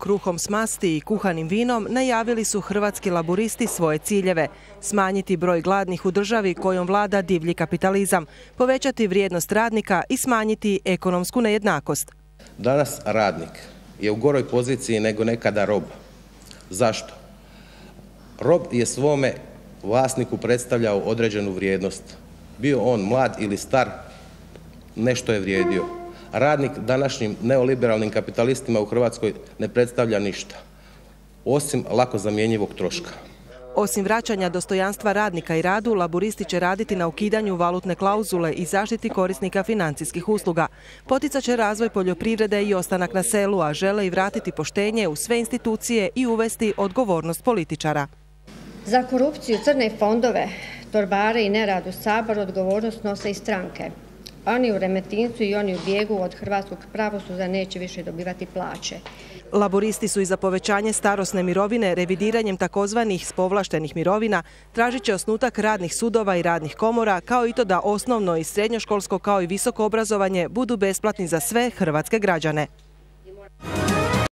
Kruhom s masti i kuhanim vinom najavili su hrvatski laburisti svoje ciljeve. Smanjiti broj gladnih u državi kojom vlada divlji kapitalizam, povećati vrijednost radnika i smanjiti ekonomsku nejednakost. Danas radnik je u goroj poziciji nego nekada rob. Zašto? Rob je svome vlasniku predstavljao određenu vrijednost. Bio on mlad ili star, nešto je vrijedio. Radnik današnjim neoliberalnim kapitalistima u Hrvatskoj ne predstavlja ništa, osim lako zamjenjivog troška. Osim vraćanja dostojanstva radnika i radu, laburisti će raditi na ukidanju valutne klauzule i zaštiti korisnika financijskih usluga. Poticat će razvoj poljoprivrede i ostanak na selu, a žele i vratiti poštenje u sve institucije i uvesti odgovornost političara. Za korupciju, crne fondove, torbare i nerad u Saboru odgovornost nose i stranke. Oni u Remetincu i oni u bijegu od hrvatskog pravosuda neće više dobivati plaće. Laboristi su i za povećanje starosne mirovine revidiranjem takozvanih spovlaštenih mirovina tražit će osnutak radnih sudova i radnih komora kao i to da osnovno i srednjoškolsko kao i visoko obrazovanje budu besplatni za sve hrvatske građane.